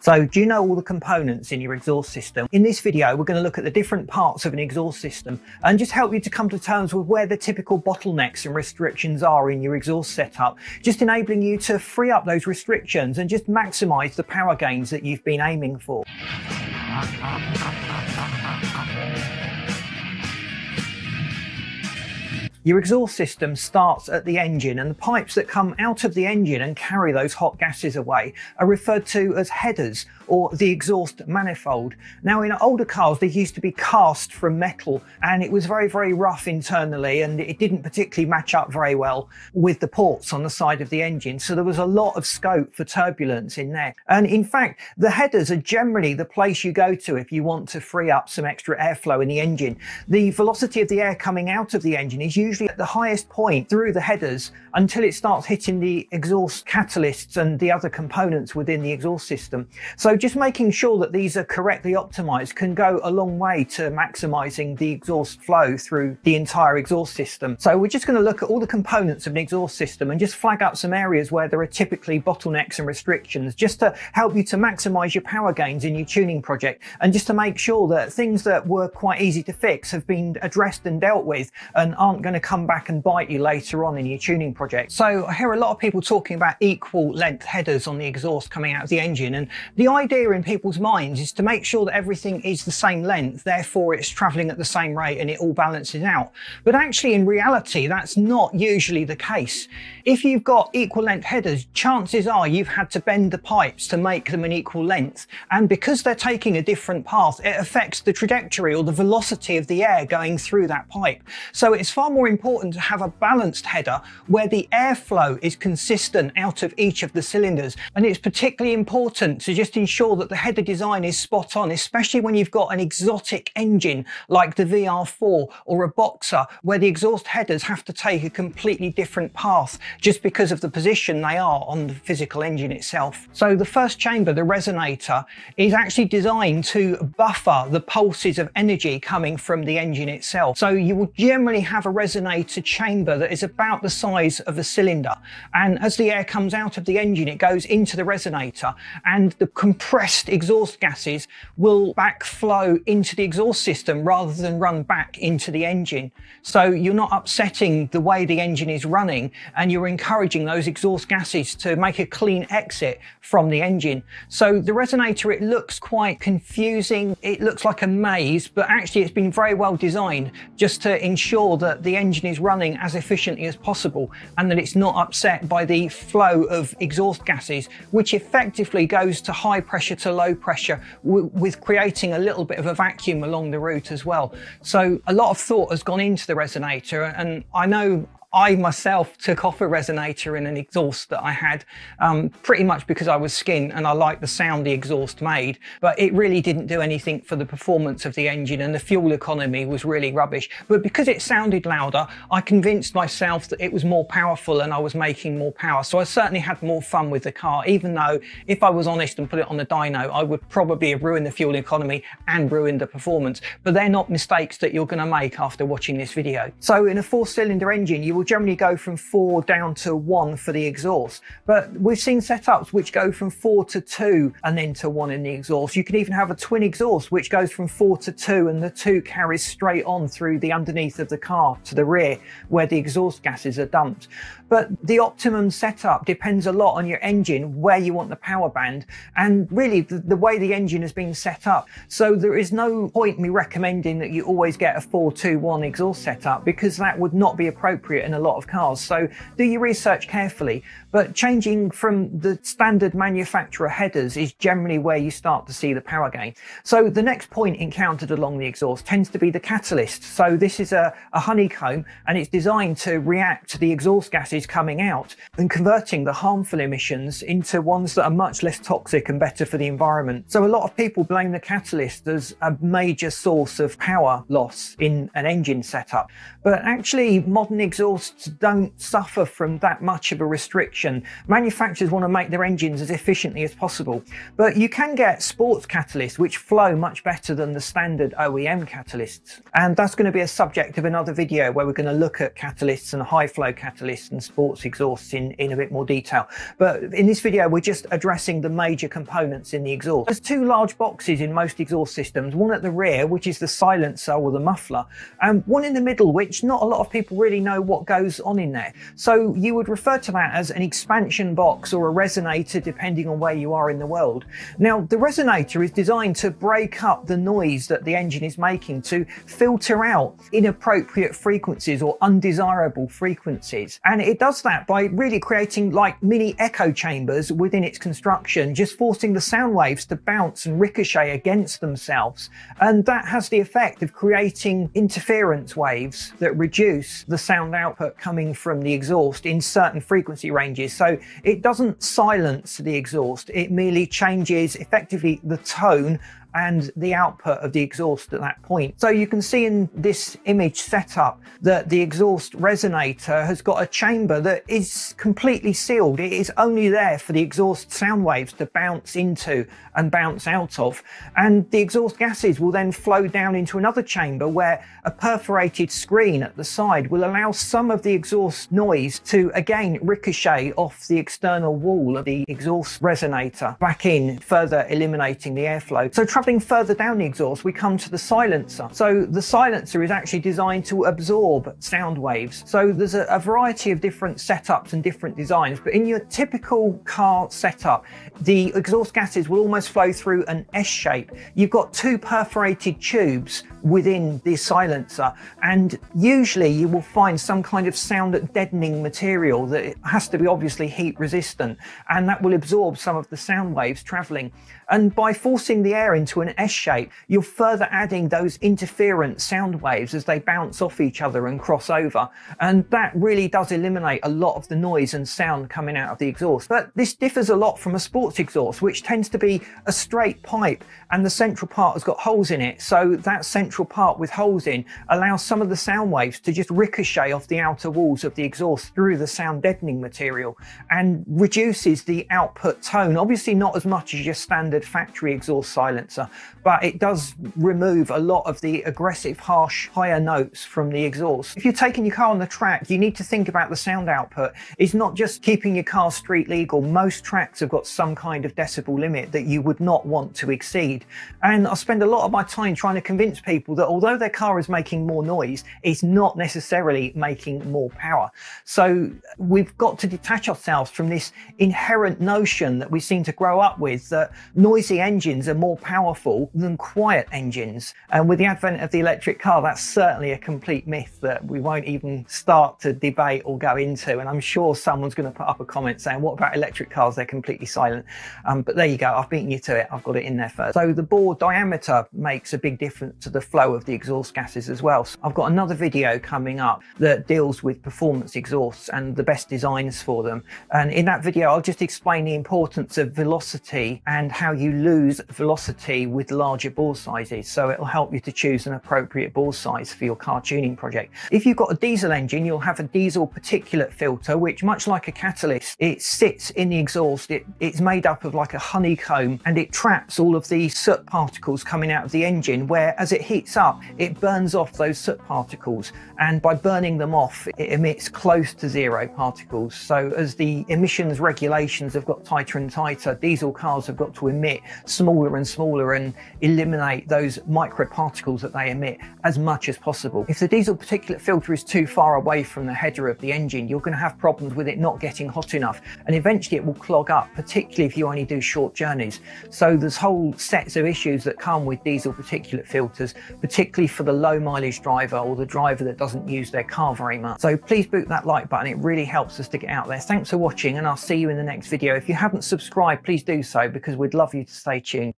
So do you know all the components in your exhaust system? In this video, we're going to look at the different parts of an exhaust system and just help you to come to terms with where the typical bottlenecks and restrictions are in your exhaust setup, just enabling you to free up those restrictions and just maximize the power gains that you've been aiming for. Your exhaust system starts at the engine and the pipes that come out of the engine and carry those hot gases away are referred to as headers or the exhaust manifold. Now in older cars they used to be cast from metal and it was very very rough internally and it didn't particularly match up very well with the ports on the side of the engine so there was a lot of scope for turbulence in there. And in fact the headers are generally the place you go to if you want to free up some extra airflow in the engine. The velocity of the air coming out of the engine is usually at the highest point through the headers until it starts hitting the exhaust catalysts and the other components within the exhaust system. So just making sure that these are correctly optimized can go a long way to maximizing the exhaust flow through the entire exhaust system. So we're just going to look at all the components of an exhaust system and just flag up some areas where there are typically bottlenecks and restrictions just to help you to maximize your power gains in your tuning project and just to make sure that things that were quite easy to fix have been addressed and dealt with and aren't going to come back and bite you later on in your tuning project. So I hear a lot of people talking about equal length headers on the exhaust coming out of the engine. And the idea in people's minds is to make sure that everything is the same length, therefore it's traveling at the same rate and it all balances out. But actually in reality, that's not usually the case. If you've got equal length headers, chances are you've had to bend the pipes to make them an equal length. And because they're taking a different path, it affects the trajectory or the velocity of the air going through that pipe. So it's far more important to have a balanced header where the airflow is consistent out of each of the cylinders. And it's particularly important to just ensure that the header design is spot on, especially when you've got an exotic engine like the VR4 or a Boxer, where the exhaust headers have to take a completely different path just because of the position they are on the physical engine itself. So the first chamber, the resonator, is actually designed to buffer the pulses of energy coming from the engine itself. So you will generally have a resonator chamber that is about the size of a cylinder. And as the air comes out of the engine, it goes into the resonator and the compressed exhaust gases will backflow into the exhaust system rather than run back into the engine. So you're not upsetting the way the engine is running and you're encouraging those exhaust gases to make a clean exit from the engine. So the resonator, it looks quite confusing. It looks like a maze, but actually it's been very well designed just to ensure that the engine is running running as efficiently as possible and that it's not upset by the flow of exhaust gases, which effectively goes to high pressure to low pressure with creating a little bit of a vacuum along the route as well. So a lot of thought has gone into the resonator and I know I myself took off a resonator in an exhaust that I had, um, pretty much because I was skint and I liked the sound the exhaust made, but it really didn't do anything for the performance of the engine and the fuel economy was really rubbish. But because it sounded louder, I convinced myself that it was more powerful and I was making more power. So I certainly had more fun with the car, even though if I was honest and put it on the dyno, I would probably have ruined the fuel economy and ruined the performance. But they're not mistakes that you're going to make after watching this video. So in a four cylinder engine, you will generally go from four down to one for the exhaust. But we've seen setups which go from four to two and then to one in the exhaust. You can even have a twin exhaust which goes from four to two and the two carries straight on through the underneath of the car to the rear where the exhaust gases are dumped. But the optimum setup depends a lot on your engine, where you want the power band, and really the, the way the engine has been set up. So there is no point me recommending that you always get a 421 exhaust setup because that would not be appropriate in a lot of cars. So do your research carefully, but changing from the standard manufacturer headers is generally where you start to see the power gain. So the next point encountered along the exhaust tends to be the catalyst. So this is a, a honeycomb and it's designed to react to the exhaust gases coming out and converting the harmful emissions into ones that are much less toxic and better for the environment. So a lot of people blame the catalyst as a major source of power loss in an engine setup. But actually modern don't suffer from that much of a restriction manufacturers want to make their engines as efficiently as possible. But you can get sports catalysts which flow much better than the standard OEM catalysts. And that's going to be a subject of another video where we're going to look at catalysts and high flow catalysts and sports exhausts in, in a bit more detail. But in this video, we're just addressing the major components in the exhaust. There's two large boxes in most exhaust systems, one at the rear, which is the silencer or the muffler, and one in the middle, which not a lot of people really know what goes on in there. So you would refer to that as an expansion box or a resonator, depending on where you are in the world. Now, the resonator is designed to break up the noise that the engine is making to filter out inappropriate frequencies or undesirable frequencies. And it does that by really creating like mini echo chambers within its construction, just forcing the sound waves to bounce and ricochet against themselves. And that has the effect of creating interference waves that reduce the sound output coming from the exhaust in certain frequency ranges. So it doesn't silence the exhaust, it merely changes effectively the tone and the output of the exhaust at that point. So you can see in this image setup that the exhaust resonator has got a chamber that is completely sealed. It is only there for the exhaust sound waves to bounce into and bounce out of. And the exhaust gases will then flow down into another chamber where a perforated screen at the side will allow some of the exhaust noise to again ricochet off the external wall of the exhaust resonator back in, further eliminating the airflow. So traveling further down the exhaust, we come to the silencer. So the silencer is actually designed to absorb sound waves. So there's a, a variety of different setups and different designs, but in your typical car setup, the exhaust gases will almost flow through an S shape. You've got two perforated tubes within the silencer, and usually you will find some kind of sound deadening material that has to be obviously heat resistant, and that will absorb some of the sound waves traveling. And by forcing the air into an S shape, you're further adding those interferent sound waves as they bounce off each other and cross over. And that really does eliminate a lot of the noise and sound coming out of the exhaust. But this differs a lot from a sports exhaust, which tends to be a straight pipe and the central part has got holes in it. So that central part with holes in allows some of the sound waves to just ricochet off the outer walls of the exhaust through the sound deadening material and reduces the output tone. Obviously not as much as your standard factory exhaust silencer, but it does remove a lot of the aggressive, harsh, higher notes from the exhaust. If you're taking your car on the track, you need to think about the sound output. It's not just keeping your car street legal. Most tracks have got some kind of decibel limit that you would not want to exceed. And I spend a lot of my time trying to convince people that although their car is making more noise, it's not necessarily making more power. So we've got to detach ourselves from this inherent notion that we seem to grow up with that noisy engines are more powerful than quiet engines. And with the advent of the electric car, that's certainly a complete myth that we won't even start to debate or go into. And I'm sure someone's going to put up a comment saying, what about electric cars? They're completely silent. Um, but there you go. I've beaten you to it. I've got it in there first. So the bore diameter makes a big difference to the flow of the exhaust gases as well. So I've got another video coming up that deals with performance exhausts and the best designs for them. And in that video, I'll just explain the importance of velocity and how you lose velocity with larger bore sizes. So it'll help you to choose an appropriate bore size for your car tuning project. If you've got a diesel engine, you'll have a diesel particulate filter, which much like a catalyst, it sits in the exhaust. It, it's made up of like a honeycomb and it traps all of the soot particles coming out of the engine where as it heats up, it burns off those soot particles. And by burning them off, it emits close to zero particles. So as the emissions regulations have got tighter and tighter, diesel cars have got to emit emit smaller and smaller and eliminate those microparticles that they emit as much as possible. If the diesel particulate filter is too far away from the header of the engine, you're going to have problems with it not getting hot enough and eventually it will clog up, particularly if you only do short journeys. So there's whole sets of issues that come with diesel particulate filters, particularly for the low mileage driver or the driver that doesn't use their car very much. So please boot that like button. It really helps us to get out there. Thanks for watching and I'll see you in the next video. If you haven't subscribed, please do so because we'd love you to stay tuned.